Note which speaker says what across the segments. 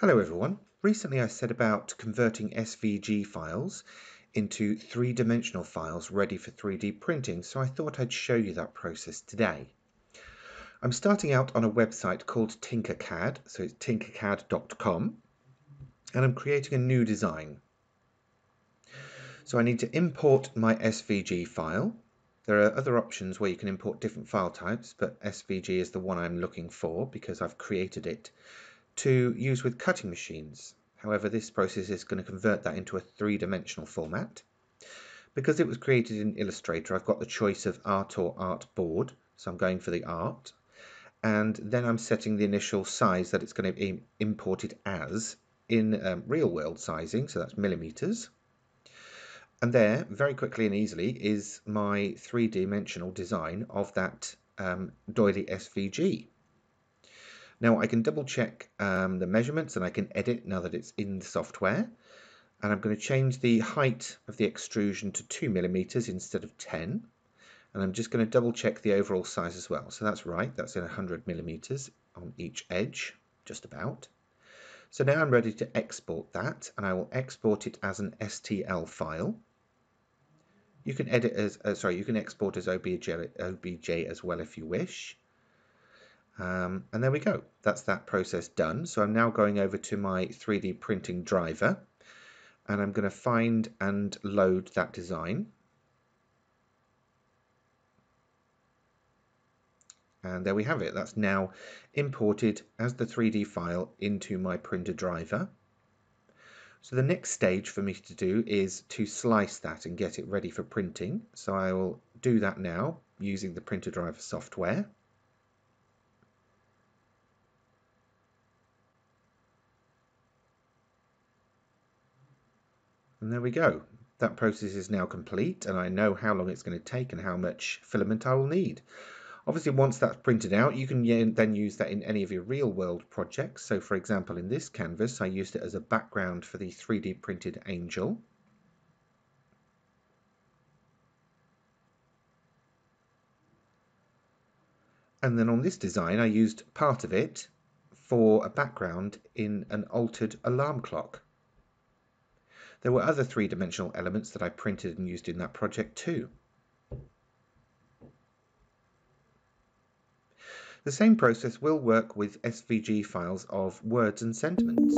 Speaker 1: Hello everyone. Recently I said about converting SVG files into three-dimensional files ready for 3D printing, so I thought I'd show you that process today. I'm starting out on a website called Tinkercad, so it's tinkercad.com, and I'm creating a new design. So I need to import my SVG file. There are other options where you can import different file types, but SVG is the one I'm looking for because I've created it to use with cutting machines. However, this process is going to convert that into a three-dimensional format. Because it was created in Illustrator, I've got the choice of art or artboard, so I'm going for the art. And then I'm setting the initial size that it's going to be imported as in um, real world sizing, so that's millimeters. And there, very quickly and easily, is my three-dimensional design of that um, doily SVG. Now I can double check um, the measurements and I can edit now that it's in the software. And I'm going to change the height of the extrusion to 2 millimeters instead of 10. And I'm just going to double check the overall size as well. So that's right, that's in 100 millimeters on each edge, just about. So now I'm ready to export that and I will export it as an STL file. You can edit as, uh, sorry, you can export as OBJ, OBJ as well if you wish. Um, and there we go. That's that process done. So I'm now going over to my 3D printing driver and I'm going to find and load that design. And there we have it. That's now imported as the 3D file into my printer driver. So the next stage for me to do is to slice that and get it ready for printing. So I will do that now using the printer driver software. And there we go. That process is now complete and I know how long it's going to take and how much filament I will need. Obviously, once that's printed out, you can then use that in any of your real world projects. So for example, in this canvas, I used it as a background for the 3D printed angel. And then on this design, I used part of it for a background in an altered alarm clock. There were other three-dimensional elements that I printed and used in that project too. The same process will work with SVG files of words and sentiments.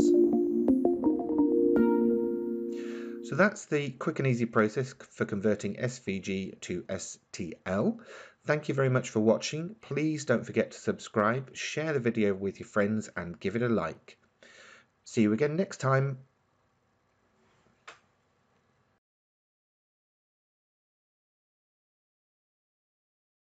Speaker 1: So that's the quick and easy process for converting SVG to STL. Thank you very much for watching. Please don't forget to subscribe, share the video with your friends and give it a like. See you again next time.